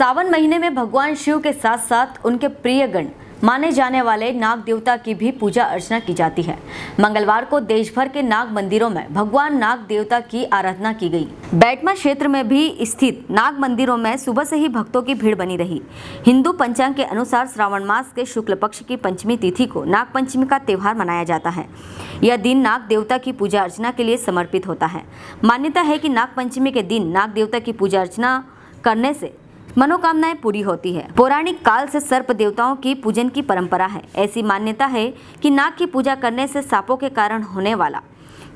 सावन महीने में भगवान शिव के साथ साथ उनके प्रिय गण माने जाने वाले नाग देवता की भी पूजा अर्चना की जाती है। मंगलवार को देश भर के नाग मंदिरों में भगवान नाग देवता की आराधना की गई। बैटमा क्षेत्र में भी स्थित नाग मंदिरों में सुबह से ही भक्तों की भीड़ बनी रही। हिंदू पंचांग के अनुसार श्रावण मास के शुक्ल पक्ष की पंचमी तिथि को नाग पंचमी का त्योहार मनाया जाता है। यह दिन नाग देवता की पूजा अर्चना के लिए समर्पित होता है। मान्यता है कि नाग पंचमी के दिन नाग देवता की पूजा अर्चना करने से मनोकामनाएँ पूरी होती है। पौराणिक काल से सर्प देवताओं की पूजन की परंपरा है। ऐसी मान्यता है कि नाग की पूजा करने से सांपों के कारण होने वाला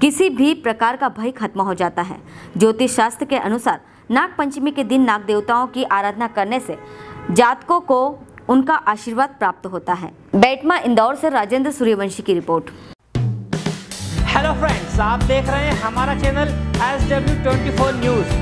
किसी भी प्रकार का भय खत्म हो जाता है। ज्योतिष शास्त्र के अनुसार नाग पंचमी के दिन नाग देवताओं की आराधना करने से जातकों को उनका आशीर्वाद प्राप्त होता है। बैटमा इंदौर से राजेंद्र सूर्यवंशी की रिपोर्ट। हेलो फ्रेंड्स आप देख रहे हैं हमारा channel S W twenty four news